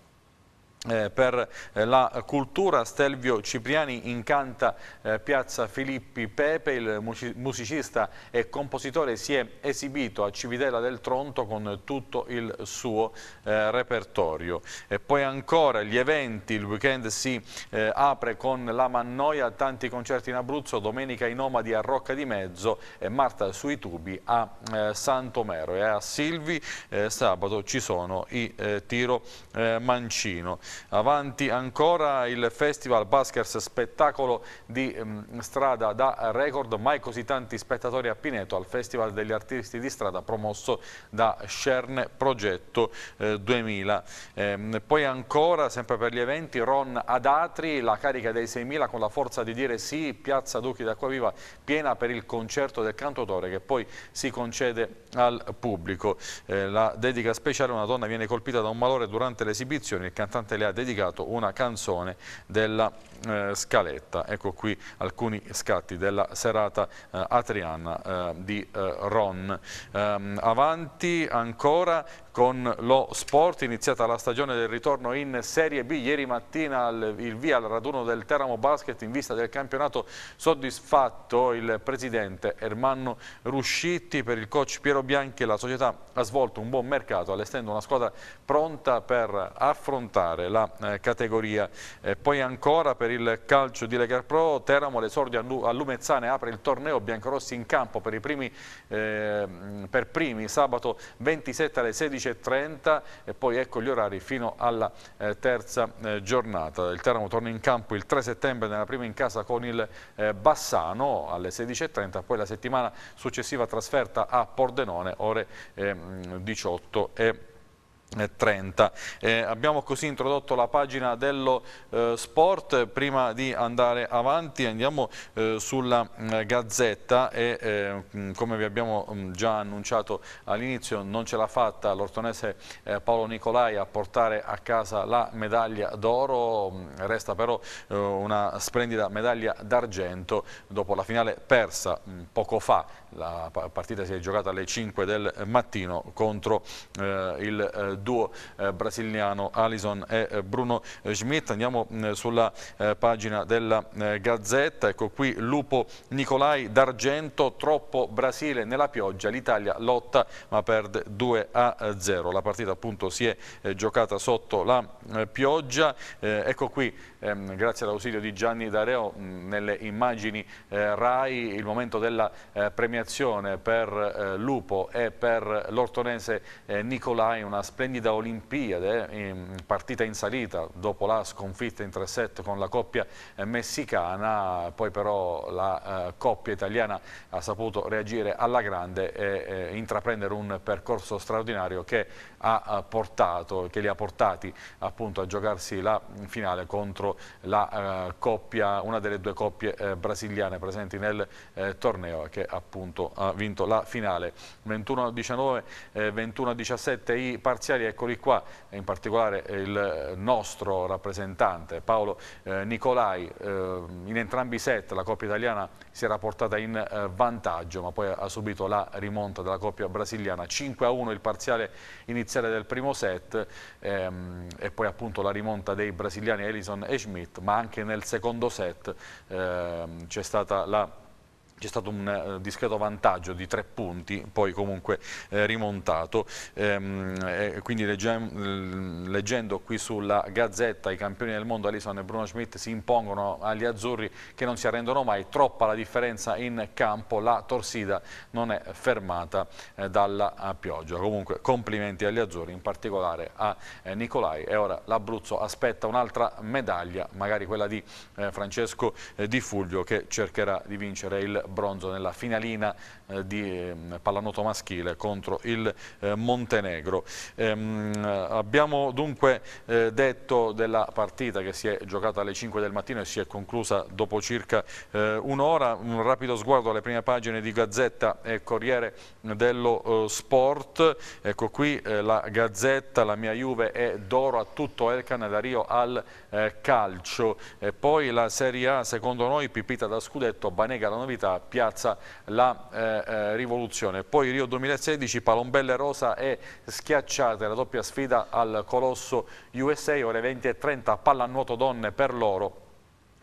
Eh, per eh, la cultura Stelvio Cipriani incanta eh, Piazza Filippi Pepe, il musicista e compositore si è esibito a Cividella del Tronto con tutto il suo eh, repertorio. E poi ancora gli eventi, il weekend si eh, apre con la Mannoia, tanti concerti in Abruzzo, domenica i Nomadi a Rocca di Mezzo e Marta sui tubi a Santomero e a Silvi sabato ci sono i Tiro Mancino. Avanti ancora il Festival Baskers, spettacolo di mh, strada da record, mai così tanti spettatori a Pineto al Festival degli Artisti di Strada promosso da Scerne Progetto eh, 2000. Eh, poi ancora, sempre per gli eventi, Ron ad Atri, la carica dei 6.000 con la forza di dire sì, Piazza Duchi d'Acquaviva piena per il concerto del cantautore che poi si concede al pubblico. Eh, la dedica speciale, una donna viene colpita da un malore durante l'esibizione, il cantante le ha dedicato una canzone della eh, scaletta. Ecco qui alcuni scatti della serata eh, atriana eh, di eh, Ron. Ehm, avanti ancora con lo sport, iniziata la stagione del ritorno in Serie B, ieri mattina il, via al raduno del Teramo Basket in vista del campionato soddisfatto il presidente Ermanno Ruscitti, per il coach Piero Bianchi la società ha svolto un buon mercato allestendo una squadra pronta per affrontare la eh, categoria. E poi ancora per il calcio di Lega Pro, Teramo l'esordio a Lumezzane apre il torneo biancorossi in campo per, primi, eh, per primi sabato 27 alle 16.30 e poi ecco gli orari fino alla eh, terza eh, giornata. Il Teramo torna in campo il 3 settembre nella prima in casa con il eh, Bassano alle 16.30, poi la settimana successiva trasferta a Pordenone ore 18 ehm, 30. Eh, abbiamo così introdotto la pagina dello eh, sport, prima di andare avanti andiamo eh, sulla eh, Gazzetta e eh, mm, come vi abbiamo mm, già annunciato all'inizio non ce l'ha fatta l'ortonese eh, Paolo Nicolai a portare a casa la medaglia d'oro, mm, resta però una splendida medaglia d'argento dopo la finale persa poco fa, la partita si è giocata alle 5 del mattino contro il duo eh, brasiliano Alison e eh, Bruno Schmidt. Andiamo mm, sulla eh, pagina della Gazzetta, ecco qui Lupo Nicolai d'Argento, troppo Brasile nella pioggia, l'Italia lotta ma perde 2 a 0. La partita appunto si è giocata sotto la pioggia, ecco qui ehm, grazie all'ausilio di Gianni Dareo mm, nelle immagini RAI il momento della premiazione per Lupo e per l'ortonese Nicolai, una splendida sfida Olimpiade, in partita in salita dopo la sconfitta in 3-7 con la coppia eh, messicana, poi però la eh, coppia italiana ha saputo reagire alla grande e eh, intraprendere un percorso straordinario che, ha portato, che li ha portati appunto a giocarsi la finale contro la eh, coppia, una delle due coppie eh, brasiliane presenti nel eh, torneo che appunto ha vinto la finale. 21-19, 21-17 i parziali eccoli qua, in particolare il nostro rappresentante Paolo eh, Nicolai, eh, in entrambi i set la coppia italiana si era portata in eh, vantaggio ma poi ha subito la rimonta della coppia brasiliana, 5 a 1 il parziale iniziale del primo set ehm, e poi appunto la rimonta dei brasiliani Ellison e Schmidt, ma anche nel secondo set ehm, c'è stata la c'è stato un eh, discreto vantaggio di tre punti, poi comunque eh, rimontato, ehm, quindi leggen leggendo qui sulla Gazzetta i campioni del mondo Alison e Bruno Schmidt si impongono agli azzurri che non si arrendono mai, troppa la differenza in campo, la torsida non è fermata eh, dalla pioggia, comunque complimenti agli azzurri, in particolare a eh, Nicolai. E ora l'Abruzzo aspetta un'altra medaglia, magari quella di eh, Francesco eh, Di Fulvio che cercherà di vincere il bronzo nella finalina eh, di eh, pallanuoto maschile contro il eh, Montenegro. Ehm, abbiamo dunque eh, detto della partita che si è giocata alle 5 del mattino e si è conclusa dopo circa eh, un'ora, un rapido sguardo alle prime pagine di Gazzetta e Corriere dello Sport, ecco qui la Gazzetta, la mia Juve è d'oro a tutto da Rio al calcio, e poi la Serie A secondo noi pipita da scudetto, Banega la novità, piazza la eh, eh, rivoluzione. Poi Rio 2016, Palombelle Rosa e schiacciate la doppia sfida al Colosso USA, ore 20 e 30, pallanuoto donne per loro.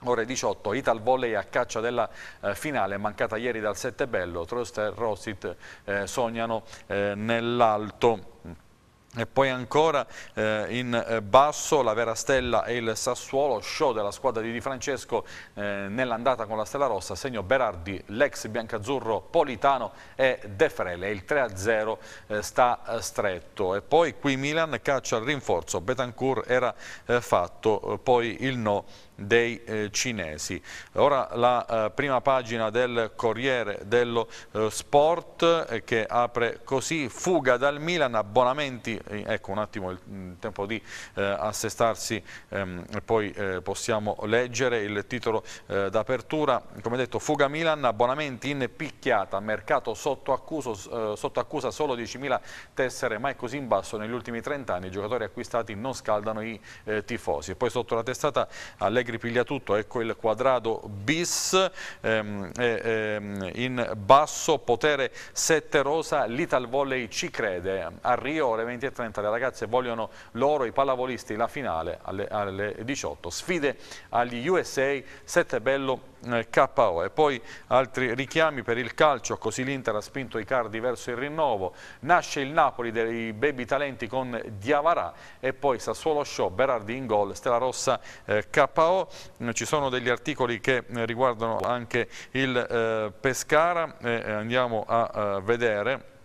Ore 18, Ital Volley a caccia della eh, finale, mancata ieri dal Settebello, Trost e Rossit eh, sognano eh, nell'alto. E poi ancora eh, in eh, basso la vera stella e il Sassuolo, show della squadra di Di Francesco eh, nell'andata con la Stella Rossa, segno Berardi, l'ex biancazzurro Politano e De Frele, il 3-0 eh, sta eh, stretto. E poi qui Milan caccia il rinforzo, Betancourt era eh, fatto, poi il no dei eh, cinesi. Ora la eh, prima pagina del Corriere dello eh, Sport eh, che apre così, fuga dal Milan, abbonamenti, eh, ecco un attimo il, il tempo di eh, assestarsi ehm, poi possiamo leggere il titolo d'apertura, come detto fuga Milan, abbonamenti in picchiata, mercato sotto, accuso, sotto accusa solo 10.000 tessere, mai così in basso negli ultimi 30 anni, i giocatori acquistati non scaldano i tifosi. E poi sotto la testata Allegri Allegri piglia tutto, ecco il quadrato bis, ehm, ehm, in basso potere 7 rosa, l'Ital Volley ci crede, a Rio alle 20.30 le ragazze vogliono loro, i pallavolisti, la finale alle, alle 18, sfide agli USA, 7 bello eh, KO e poi altri richiami per il calcio, così l'Inter ha spinto i cardi verso il rinnovo, nasce il Napoli dei baby talenti con Diavarà e poi Sassuolo Show, Berardi in gol, Stella Rossa eh, KO, ci sono degli articoli che eh, riguardano anche il eh, Pescara, andiamo a vedere.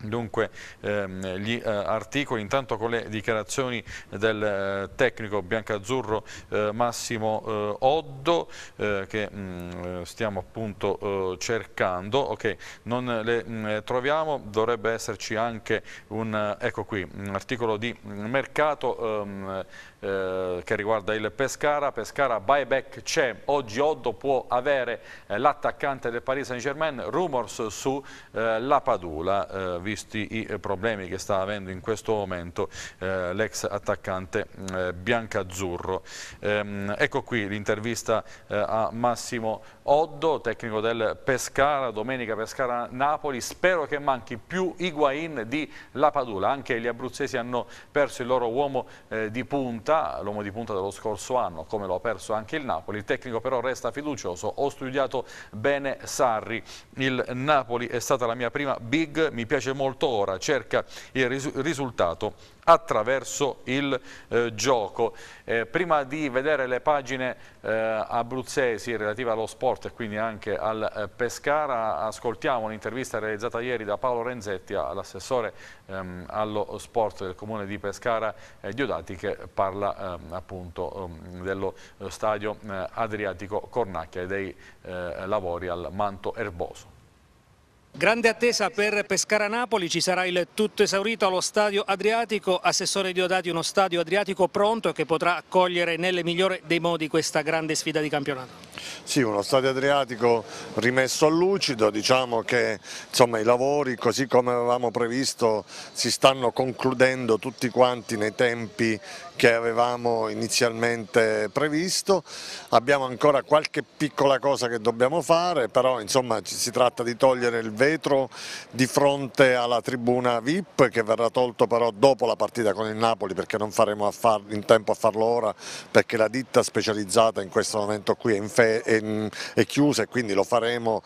Dunque ehm, gli eh, articoli intanto con le dichiarazioni del eh, tecnico biancazzurro eh, Massimo eh, Oddo eh, che mh, mm, stiamo appunto eh, cercando, ok non le mh, mm, troviamo, dovrebbe esserci anche un, ecco qui, un articolo di mercato ehm, che riguarda il Pescara, Pescara buyback c'è, oggi Oddo può avere l'attaccante del Paris Saint Germain, rumors su la Padula, visti i eh, problemi che sta avendo in questo momento eh, l'ex attaccante eh, biancazzurro. Ehm, ecco qui l'intervista eh, a Massimo Oddo, tecnico del Pescara, domenica Pescara-Napoli, spero che manchi più Higuain di Lapadula, anche gli abruzzesi hanno perso il loro uomo eh, di punta, l'uomo di punta dello scorso anno, come lo ha perso anche il Napoli, il tecnico però resta fiducioso, ho studiato bene Sarri, il Napoli è stata la mia prima big, mi piace molto ora, cerca il risultato attraverso il eh, gioco. Eh, prima di vedere le pagine eh, abruzzesi relative allo sport e quindi anche al eh, Pescara, ascoltiamo un'intervista realizzata ieri da Paolo Renzetti all'assessore ehm, allo sport del comune di Pescara eh, Diodati che parla ehm, appunto ehm, dello eh, stadio Adriatico Cornacchia e dei lavori al manto erboso. Grande attesa per Pescara-Napoli, ci sarà il tutto esaurito allo stadio Adriatico, Assessore Diodati uno stadio Adriatico pronto che potrà accogliere nelle migliori dei modi questa grande sfida di campionato. Sì, uno stadio Adriatico rimesso a lucido, diciamo che insomma, i lavori così come avevamo previsto si stanno concludendo tutti quanti nei tempi che avevamo inizialmente previsto, abbiamo ancora qualche piccola cosa che dobbiamo fare, però insomma si tratta di togliere il vetro di fronte alla tribuna VIP che verrà tolto però dopo la partita con il Napoli perché non faremo in tempo a farlo ora perché la ditta specializzata in questo momento qui è, è, è chiusa e quindi lo faremo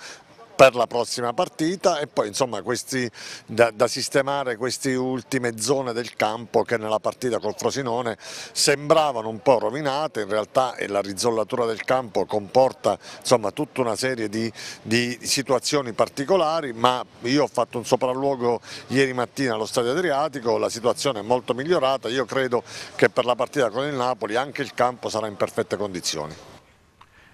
per la prossima partita e poi insomma questi, da, da, sistemare queste ultime zone del campo che nella partita col Frosinone sembravano un po' rovinate, in realtà la rizollatura del campo comporta insomma tutta una serie di, di situazioni particolari ma io ho fatto un sopralluogo ieri mattina allo Stadio Adriatico, la situazione è molto migliorata, io credo che per la partita con il Napoli anche il campo sarà in perfette condizioni.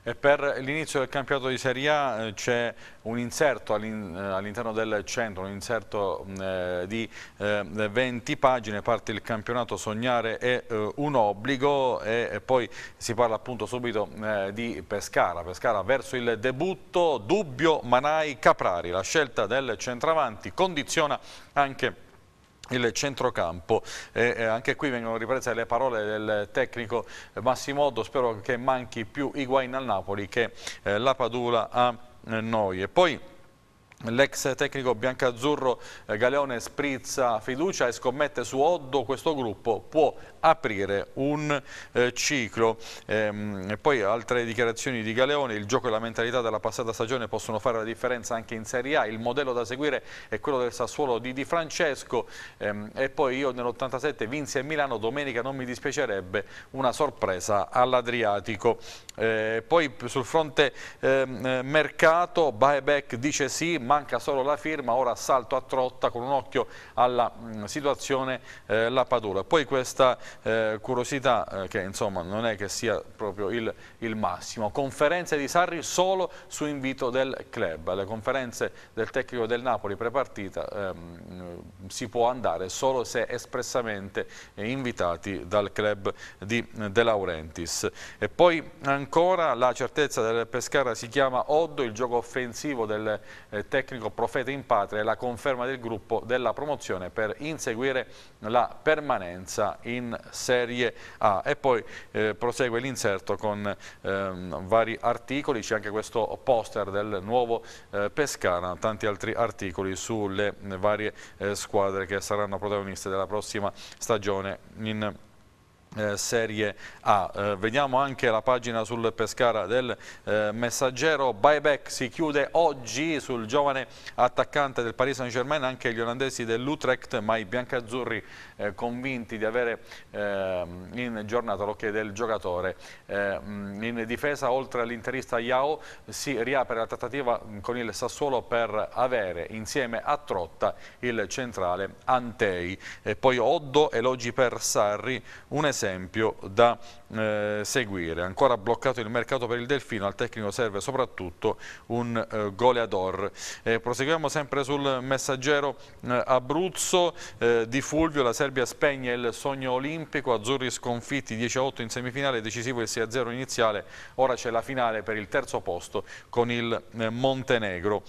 E per l'inizio del campionato di Serie A eh, c'è un inserto eh, all'interno del centro, un inserto eh, di eh, 20 pagine, parte il campionato Sognare è un obbligo e, poi si parla appunto subito di Pescara, Pescara verso il debutto, Dubbio, Manai, Caprari, la scelta del centravanti condiziona anche il centrocampo. E eh, anche qui vengono riprese le parole del tecnico Massimotto spero che manchi più Higuain al Napoli che eh, la Padula a eh, noi e poi L'ex tecnico biancazzurro Galeone sprizza fiducia e scommette su Oddo, questo gruppo può aprire un eh, ciclo. Ehm, poi altre dichiarazioni di Galeone, il gioco e la mentalità della passata stagione possono fare la differenza anche in Serie A, il modello da seguire è quello del Sassuolo di Di Francesco ehm, e poi io nell'87 vinsi a Milano, domenica non mi dispiacerebbe una sorpresa all'Adriatico. Eh, poi sul fronte ehm, mercato, Baebeck dice sì, manca solo la firma, ora salto a trotta con un occhio alla mh, situazione eh, la Padula. Poi questa eh, curiosità eh, che insomma non è che sia proprio il, il, massimo, conferenze di Sarri solo su invito del club, alle conferenze del tecnico del Napoli prepartita ehm, si può andare solo se espressamente invitati dal club di De Laurentiis. E poi ancora la certezza del Pescara si chiama Oddo, il gioco offensivo del eh, tecnico profeta in patria e la conferma del gruppo della promozione per inseguire la permanenza in Serie A. E poi eh, prosegue l'inserto con ehm, vari articoli, c'è anche questo poster del nuovo eh, Pescara, tanti altri articoli sulle varie eh, squadre che saranno protagoniste della prossima stagione in eh, Serie A. Eh, vediamo anche la pagina sul Pescara del eh, Messaggero. Buyback si chiude oggi sul giovane attaccante del Paris Saint Germain, anche gli olandesi dell'Utrecht, ma i biancazzurri eh, convinti di avere ehm, in giornata l'occhio del giocatore. Ehm, in difesa, oltre all'interista Yao, si riapre la trattativa con il Sassuolo per avere insieme a Trotta il centrale Antei. E poi Oddo, elogi per Sarri, un esempio da eh, seguire. Ancora bloccato il mercato per il Delfino, al tecnico serve soprattutto un eh, goleador. Eh, proseguiamo sempre sul messaggero eh, Abruzzo eh, di Fulvio, la Serbia spegne il sogno olimpico, azzurri sconfitti 10-8 in semifinale, decisivo il 6-0 iniziale, ora c'è la finale per il terzo posto con il eh, Montenegro.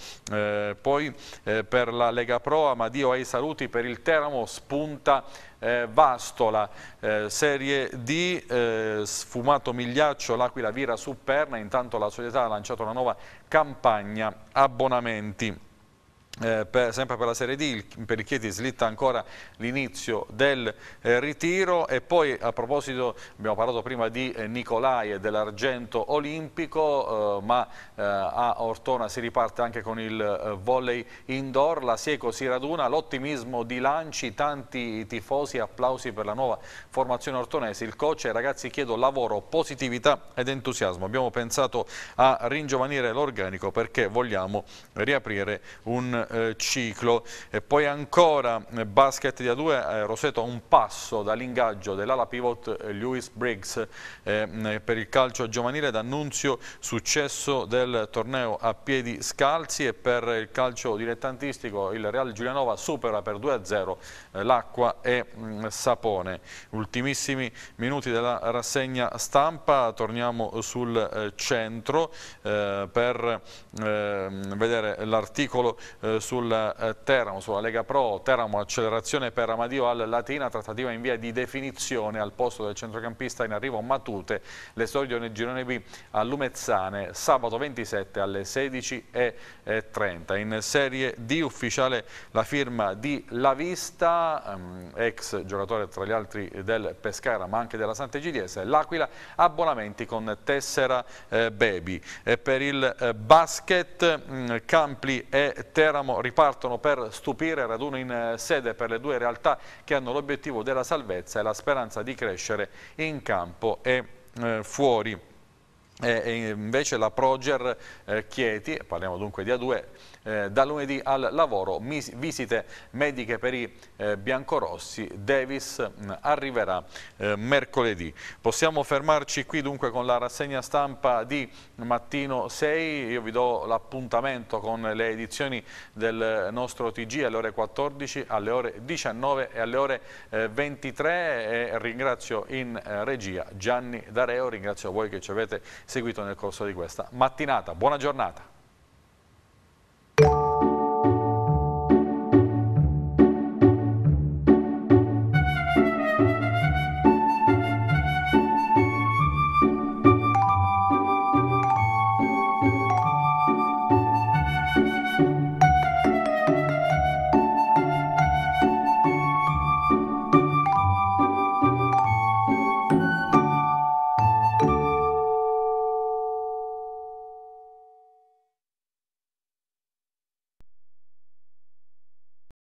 poi per la Lega Pro, Amadio ai saluti per il Teramo, spunta eh, Vastola, eh, Serie D, eh, sfumato Migliaccio, l'Aquila vira su Perna, intanto la società ha lanciato una nuova campagna abbonamenti eh, per, sempre per la Serie D, per il Chieti slitta ancora l'inizio del eh, ritiro. E poi a proposito abbiamo parlato prima di eh, Nicolai e dell'argento olimpico eh, ma eh, a Ortona si riparte anche con il eh, volley indoor, la Sieco si raduna, l'ottimismo di Lanci, tanti tifosi, applausi per la nuova formazione ortonese, il coach e ragazzi chiedo lavoro, positività ed entusiasmo, abbiamo pensato a ringiovanire l'organico perché vogliamo riaprire un eh, ciclo. E poi ancora eh, basket di A2 eh, Roseto a un passo dall'ingaggio dell'ala pivot eh, Lewis Briggs. Per il calcio giovanile d'annunzio successo del torneo a piedi scalzi. E per il calcio dilettantistico il Real Giulianova supera per 2-0 eh, l'acqua e mh, mm, sapone. Ultimissimi minuti della rassegna stampa. Torniamo sul centro per vedere l'articolo eh, sul eh, Teramo, sulla Lega Pro, Teramo accelerazione per Amadio al Latina, trattativa in via di definizione al posto del centrocampista in arrivo Matute, l'esordio nel girone B a Lumezzane, sabato 27 alle 16.30. In Serie D ufficiale la firma di La Vista, ehm, ex giocatore tra gli altri del Pescara ma anche della Sant'Egidiese, l'Aquila, abbonamenti con tessera eh, Baby. E per il eh, basket mm, Campli e Teramo ripartono per stupire, raduno in eh, sede per le due realtà che hanno l'obiettivo della salvezza e la speranza di crescere in campo e eh, fuori. E invece la Proger eh, Chieti, parliamo dunque di A2, eh, da lunedì al lavoro, visite mediche per i eh, biancorossi, Davis mh, mm, arriverà eh, mercoledì. Possiamo fermarci qui dunque con la rassegna stampa di mattino 6, io vi do l'appuntamento con le edizioni del nostro TG alle ore 14, alle ore 19 e alle ore 23 eh, e ringrazio in eh, regia Gianni Dareo, ringrazio voi che ci avete seguito nel corso di questa mattinata. Buona giornata.